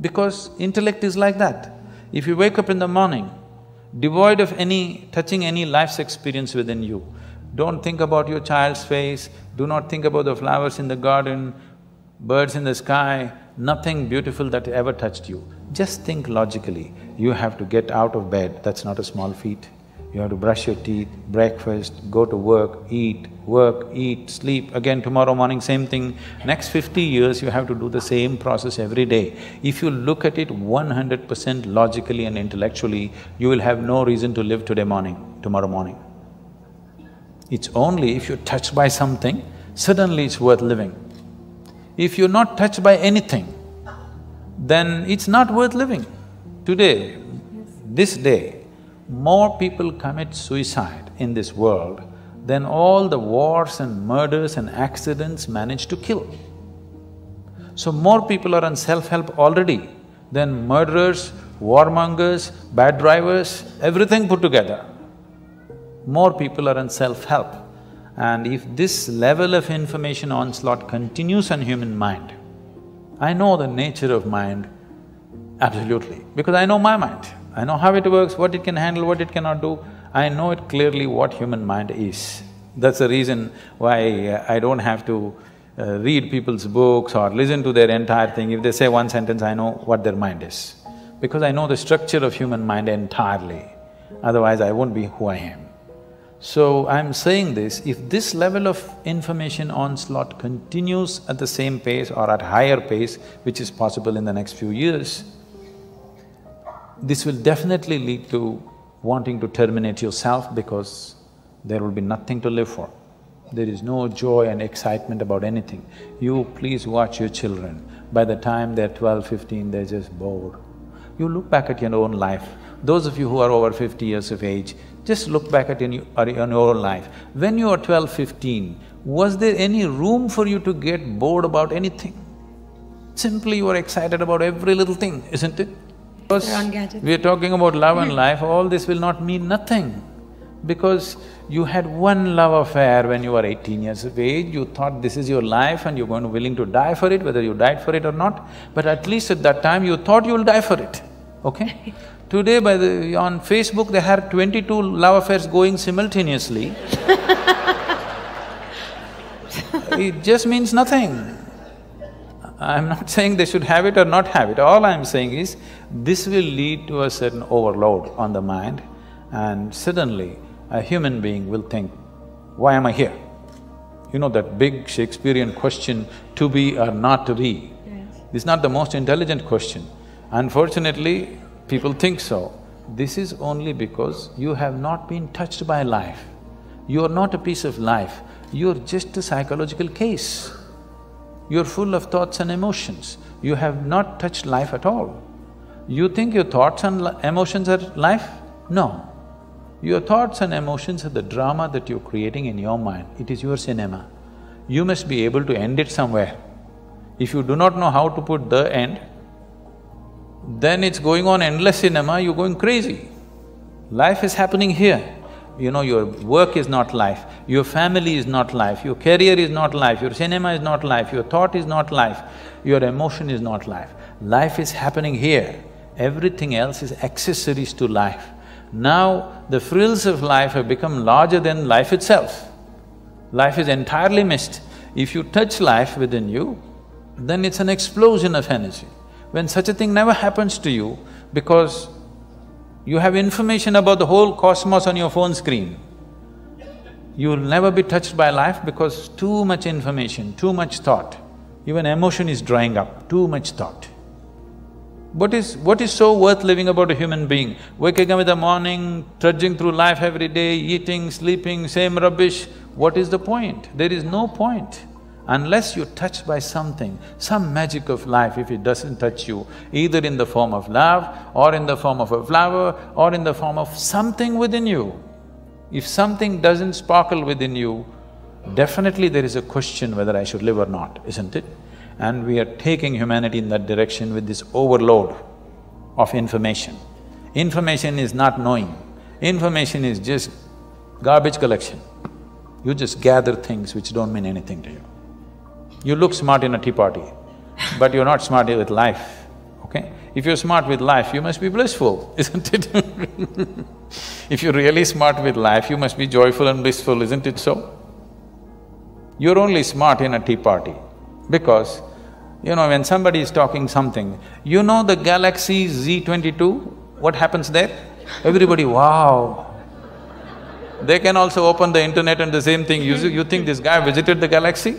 Because intellect is like that. If you wake up in the morning, devoid of any… touching any life's experience within you, don't think about your child's face, do not think about the flowers in the garden, birds in the sky, nothing beautiful that ever touched you. Just think logically, you have to get out of bed, that's not a small feat. You have to brush your teeth, breakfast, go to work, eat, work, eat, sleep, again tomorrow morning same thing. Next fifty years you have to do the same process every day. If you look at it one hundred percent logically and intellectually, you will have no reason to live today morning, tomorrow morning. It's only if you're touched by something, suddenly it's worth living. If you're not touched by anything, then it's not worth living. Today, this day, more people commit suicide in this world than all the wars and murders and accidents manage to kill. So more people are on self-help already than murderers, warmongers, bad drivers, everything put together. More people are on self-help. And if this level of information onslaught continues on human mind, I know the nature of mind absolutely, because I know my mind. I know how it works, what it can handle, what it cannot do. I know it clearly what human mind is. That's the reason why uh, I don't have to uh, read people's books or listen to their entire thing. If they say one sentence, I know what their mind is. Because I know the structure of human mind entirely, otherwise I won't be who I am. So I'm saying this, if this level of information onslaught continues at the same pace or at higher pace, which is possible in the next few years, this will definitely lead to wanting to terminate yourself because there will be nothing to live for. There is no joy and excitement about anything. You please watch your children. By the time they're twelve, fifteen, they're just bored. You look back at your own life. Those of you who are over fifty years of age, just look back at uh, your, your own life. When you were twelve, fifteen, was there any room for you to get bored about anything? Simply you were excited about every little thing, isn't it? Because we are talking about love and life, all this will not mean nothing. Because you had one love affair when you were eighteen years of age, you thought this is your life and you're going to willing to die for it, whether you died for it or not, but at least at that time you thought you'll die for it, okay? Today by the… on Facebook they have twenty-two love affairs going simultaneously it just means nothing. I'm not saying they should have it or not have it, all I'm saying is, this will lead to a certain overload on the mind and suddenly a human being will think, why am I here? You know that big Shakespearean question, to be or not to be? Yes. This is not the most intelligent question. Unfortunately, people think so. This is only because you have not been touched by life. You are not a piece of life, you're just a psychological case. You're full of thoughts and emotions. You have not touched life at all. You think your thoughts and emotions are life? No. Your thoughts and emotions are the drama that you're creating in your mind. It is your cinema. You must be able to end it somewhere. If you do not know how to put the end, then it's going on endless cinema, you're going crazy. Life is happening here you know, your work is not life, your family is not life, your career is not life, your cinema is not life, your thought is not life, your emotion is not life. Life is happening here, everything else is accessories to life. Now, the frills of life have become larger than life itself. Life is entirely missed. If you touch life within you, then it's an explosion of energy. When such a thing never happens to you, because you have information about the whole cosmos on your phone screen. You will never be touched by life because too much information, too much thought. Even emotion is drying up, too much thought. What is… what is so worth living about a human being? Waking up in the morning, trudging through life every day, eating, sleeping, same rubbish, what is the point? There is no point. Unless you're touched by something, some magic of life, if it doesn't touch you, either in the form of love, or in the form of a flower, or in the form of something within you, if something doesn't sparkle within you, definitely there is a question whether I should live or not, isn't it? And we are taking humanity in that direction with this overload of information. Information is not knowing, information is just garbage collection. You just gather things which don't mean anything to you. You look smart in a tea party, but you're not smart with life, okay? If you're smart with life, you must be blissful, isn't it? if you're really smart with life, you must be joyful and blissful, isn't it so? You're only smart in a tea party because, you know, when somebody is talking something, you know the Galaxy Z twenty-two, what happens there? Everybody, wow. They can also open the internet and the same thing, you, you think this guy visited the galaxy?